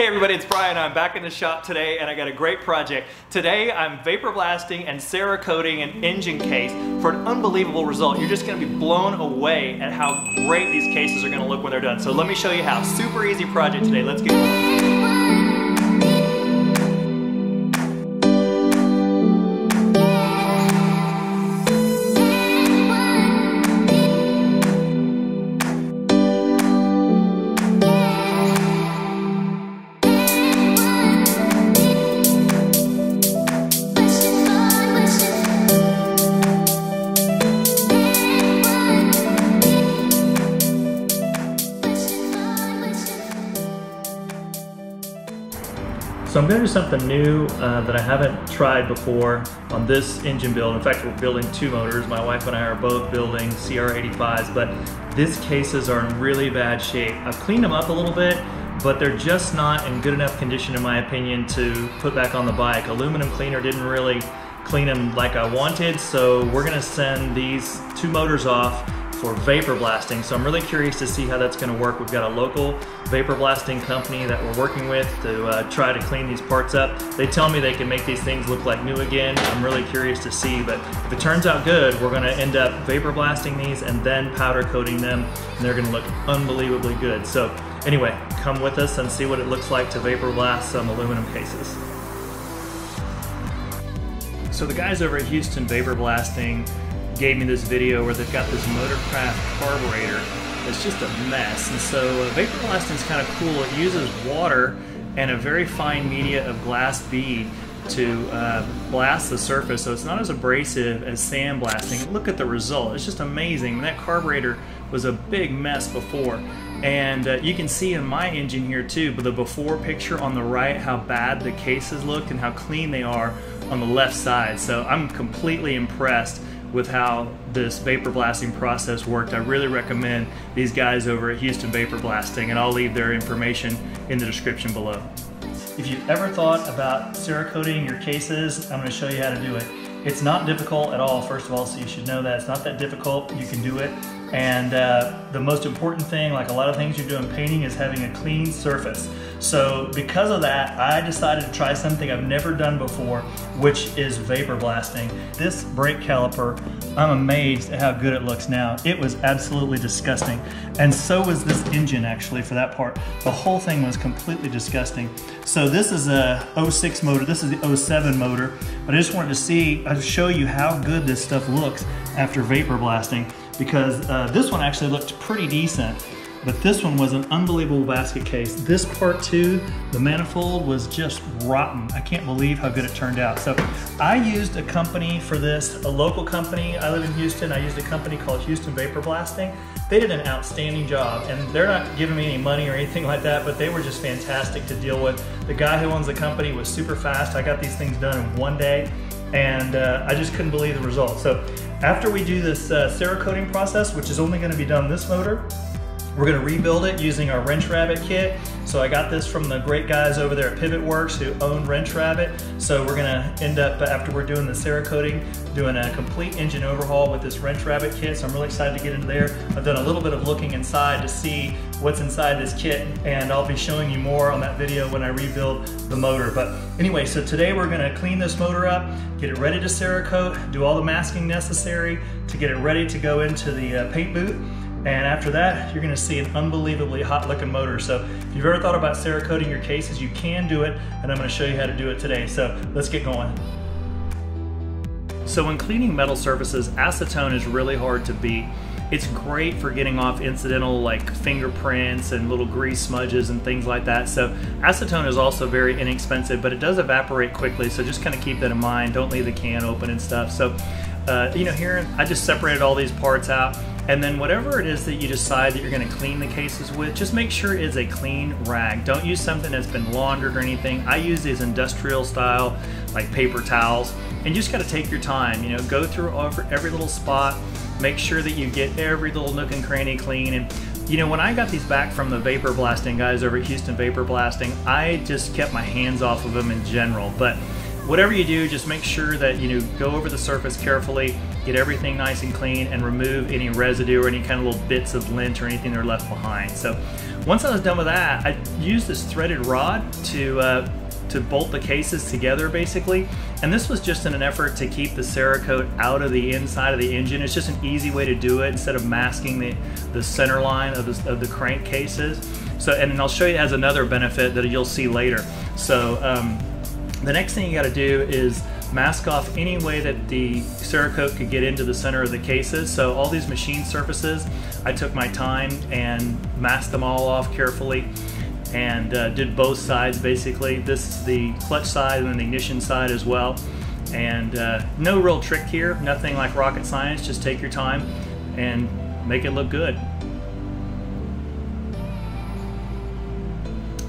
Hey everybody, it's Brian. I'm back in the shop today and I got a great project. Today I'm vapor blasting and Cerakoting an engine case for an unbelievable result. You're just gonna be blown away at how great these cases are gonna look when they're done. So let me show you how. Super easy project today. Let's get going. So I'm going to do something new uh, that I haven't tried before on this engine build. In fact, we're building two motors. My wife and I are both building CR85s, but these cases are in really bad shape. I've cleaned them up a little bit, but they're just not in good enough condition, in my opinion, to put back on the bike. Aluminum cleaner didn't really clean them like I wanted, so we're gonna send these two motors off for vapor blasting. So I'm really curious to see how that's gonna work. We've got a local vapor blasting company that we're working with to uh, try to clean these parts up. They tell me they can make these things look like new again. I'm really curious to see, but if it turns out good, we're gonna end up vapor blasting these and then powder coating them, and they're gonna look unbelievably good. So anyway, come with us and see what it looks like to vapor blast some aluminum cases. So the guys over at Houston Vapor Blasting gave me this video where they've got this Motorcraft carburetor that's just a mess. And so uh, vapor blasting is kind of cool. It uses water and a very fine media of glass bead to uh, blast the surface so it's not as abrasive as sandblasting. Look at the result. It's just amazing. That carburetor was a big mess before. And uh, you can see in my engine here too, but the before picture on the right, how bad the cases look and how clean they are on the left side. So I'm completely impressed with how this vapor blasting process worked. I really recommend these guys over at Houston Vapor Blasting and I'll leave their information in the description below. If you've ever thought about Cerakoting your cases, I'm going to show you how to do it. It's not difficult at all, first of all, so you should know that. It's not that difficult, you can do it. And uh, the most important thing, like a lot of things you do in painting, is having a clean surface. So because of that, I decided to try something I've never done before, which is vapor blasting. This brake caliper, I'm amazed at how good it looks now. It was absolutely disgusting. And so was this engine actually for that part. The whole thing was completely disgusting. So this is a 06 motor, this is the 07 motor, but I just wanted to see, I'll show you how good this stuff looks after vapor blasting because uh, this one actually looked pretty decent. But this one was an unbelievable basket case. This part two, the manifold was just rotten. I can't believe how good it turned out. So I used a company for this, a local company. I live in Houston. I used a company called Houston Vapor Blasting. They did an outstanding job and they're not giving me any money or anything like that, but they were just fantastic to deal with. The guy who owns the company was super fast. I got these things done in one day and uh, I just couldn't believe the results. So after we do this uh, Cerakoting process, which is only gonna be done this motor, we're gonna rebuild it using our Wrench Rabbit kit. So I got this from the great guys over there at Pivot Works who own Wrench Rabbit. So we're gonna end up, after we're doing the Cerakoting, doing a complete engine overhaul with this Wrench Rabbit kit. So I'm really excited to get into there. I've done a little bit of looking inside to see what's inside this kit and I'll be showing you more on that video when I rebuild the motor. But anyway, so today we're gonna clean this motor up, get it ready to Cerakote, do all the masking necessary to get it ready to go into the uh, paint boot. And after that, you're gonna see an unbelievably hot looking motor. So if you've ever thought about Cerakoting your cases, you can do it, and I'm gonna show you how to do it today. So let's get going. So when cleaning metal surfaces, acetone is really hard to beat. It's great for getting off incidental like fingerprints and little grease smudges and things like that. So acetone is also very inexpensive, but it does evaporate quickly. So just kind of keep that in mind. Don't leave the can open and stuff. So, uh, you know, here I just separated all these parts out. And then whatever it is that you decide that you're gonna clean the cases with, just make sure it's a clean rag. Don't use something that's been laundered or anything. I use these industrial style, like paper towels, and you just gotta take your time, you know, go through every little spot, make sure that you get every little nook and cranny clean. And you know, when I got these back from the vapor blasting guys over at Houston Vapor Blasting, I just kept my hands off of them in general. But whatever you do, just make sure that you know go over the surface carefully, get everything nice and clean, and remove any residue or any kind of little bits of lint or anything that are left behind. So once I was done with that, I used this threaded rod to uh, to bolt the cases together basically. And this was just in an effort to keep the Cerakote out of the inside of the engine. It's just an easy way to do it instead of masking the, the center line of the, of the crank cases. So, and I'll show you as another benefit that you'll see later. So um, the next thing you got to do is mask off any way that the Cerakote could get into the center of the cases. So all these machine surfaces, I took my time and masked them all off carefully and uh, did both sides basically. This is the clutch side and then the ignition side as well. And uh, no real trick here, nothing like rocket science, just take your time and make it look good.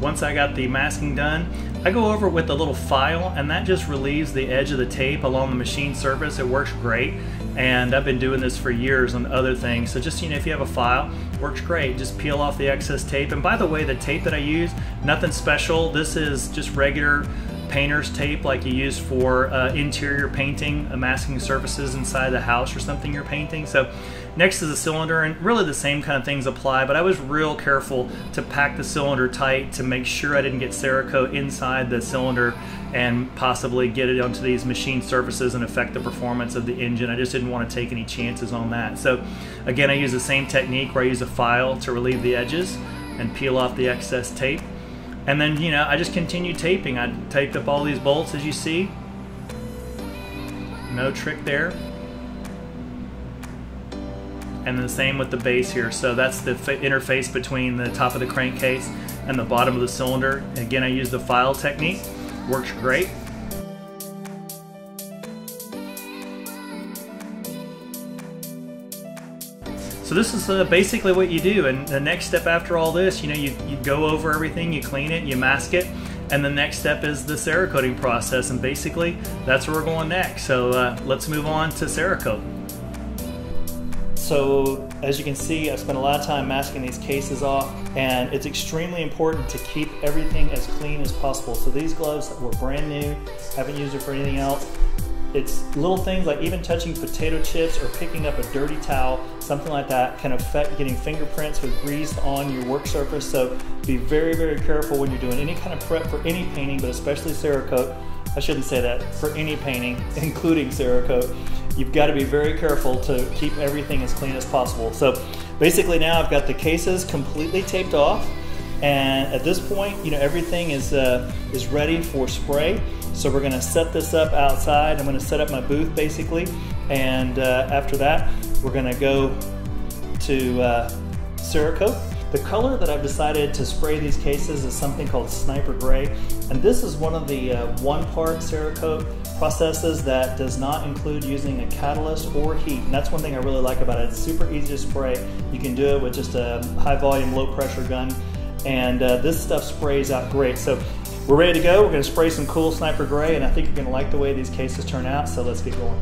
Once I got the masking done, I go over with a little file and that just relieves the edge of the tape along the machine surface. It works great and I've been doing this for years on other things. So just, you know, if you have a file, works great. Just peel off the excess tape. And by the way, the tape that I use, nothing special. This is just regular painter's tape like you use for uh, interior painting, uh, masking surfaces inside the house or something you're painting. So next is the cylinder, and really the same kind of things apply, but I was real careful to pack the cylinder tight to make sure I didn't get Cerakote inside the cylinder and possibly get it onto these machine surfaces and affect the performance of the engine. I just didn't want to take any chances on that. So again, I use the same technique where I use a file to relieve the edges and peel off the excess tape. And then, you know, I just continued taping. I taped up all these bolts as you see. No trick there. And the same with the base here. So that's the interface between the top of the crankcase and the bottom of the cylinder. Again, I use the file technique. Works great. So this is uh, basically what you do. And the next step after all this, you know, you, you go over everything, you clean it, you mask it, and the next step is the Cerakoting process. And basically, that's where we're going next. So uh, let's move on to Cerakote. So as you can see, I spent a lot of time masking these cases off and it's extremely important to keep everything as clean as possible. So these gloves were brand new, haven't used it for anything else. It's little things like even touching potato chips or picking up a dirty towel, something like that can affect getting fingerprints with grease on your work surface. So be very, very careful when you're doing any kind of prep for any painting, but especially Cerakote. I shouldn't say that, for any painting, including Cerakote. You've got to be very careful to keep everything as clean as possible. So basically now I've got the cases completely taped off. And at this point, you know, everything is, uh, is ready for spray. So we're gonna set this up outside. I'm gonna set up my booth basically. And uh, after that, we're gonna go to uh, Cerakote. The color that I've decided to spray these cases is something called Sniper Gray. And this is one of the uh, one part Cerakote processes that does not include using a catalyst or heat. And that's one thing I really like about it. It's super easy to spray. You can do it with just a high volume, low pressure gun. And uh, this stuff sprays out great. So we're ready to go. We're gonna spray some cool Sniper Gray and I think you're gonna like the way these cases turn out. So let's get going.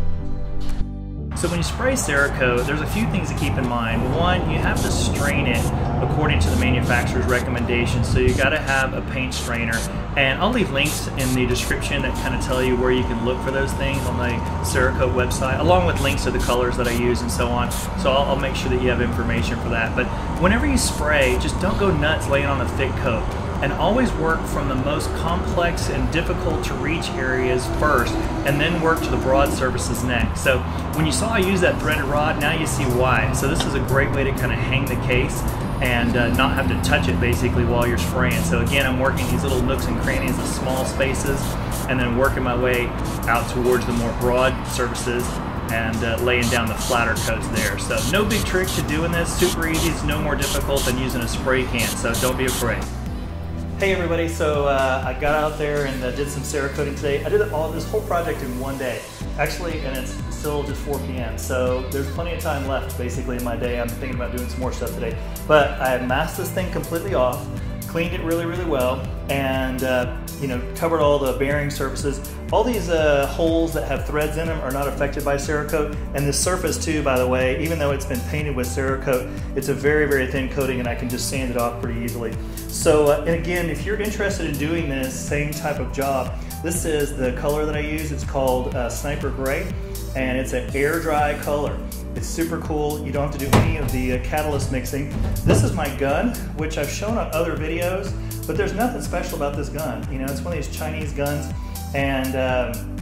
So when you spray Cerakote, there's a few things to keep in mind. One, you have to strain it according to the manufacturer's recommendations. So you got to have a paint strainer. And I'll leave links in the description that kind of tell you where you can look for those things on the Cerakote website, along with links to the colors that I use and so on. So I'll, I'll make sure that you have information for that. But whenever you spray, just don't go nuts laying on a thick coat and always work from the most complex and difficult to reach areas first and then work to the broad surfaces next. So when you saw I use that threaded rod, now you see why. So this is a great way to kind of hang the case and uh, not have to touch it basically while you're spraying. So again, I'm working these little nooks and crannies, the small spaces, and then working my way out towards the more broad surfaces and uh, laying down the flatter coats there. So no big trick to doing this, super easy, it's no more difficult than using a spray can, so don't be afraid. Hey everybody, so uh, I got out there and uh, did some Cerakoting today. I did all this whole project in one day, actually, and it's still just 4 p.m. So there's plenty of time left basically in my day. I'm thinking about doing some more stuff today. But I masked this thing completely off, cleaned it really, really well, and uh, you know, covered all the bearing surfaces. All these uh, holes that have threads in them are not affected by Cerakote. And this surface too, by the way, even though it's been painted with Cerakote, it's a very, very thin coating and I can just sand it off pretty easily. So, uh, and again, if you're interested in doing this same type of job, this is the color that I use. It's called uh, Sniper Gray, and it's an air dry color. It's super cool. You don't have to do any of the uh, catalyst mixing. This is my gun, which I've shown on other videos, but there's nothing special about this gun. You know, it's one of these Chinese guns, and um,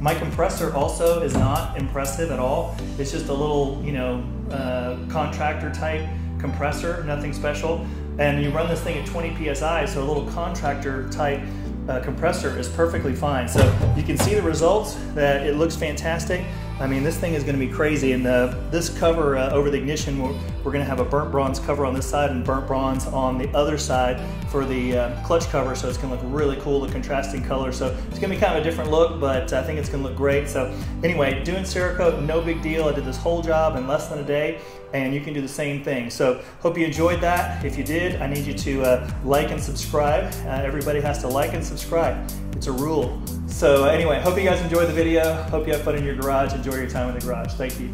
my compressor also is not impressive at all. It's just a little, you know, uh, contractor type compressor, nothing special. And you run this thing at 20 psi, so a little contractor type uh, compressor is perfectly fine. So you can see the results that it looks fantastic. I mean, this thing is going to be crazy. And uh, this cover uh, over the ignition, we're, we're, going to have a burnt bronze cover on this side and burnt bronze on the other side for the uh, clutch cover. So it's going to look really cool, the contrasting color. So it's going to be kind of a different look, but I think it's going to look great. So anyway, doing Cerakote, no big deal. I did this whole job in less than a day and you can do the same thing. So hope you enjoyed that. If you did, I need you to uh, like and subscribe. Uh, everybody has to like and subscribe. It's a rule. So anyway, hope you guys enjoyed the video. Hope you have fun in your garage. Enjoy your time in the garage. Thank you.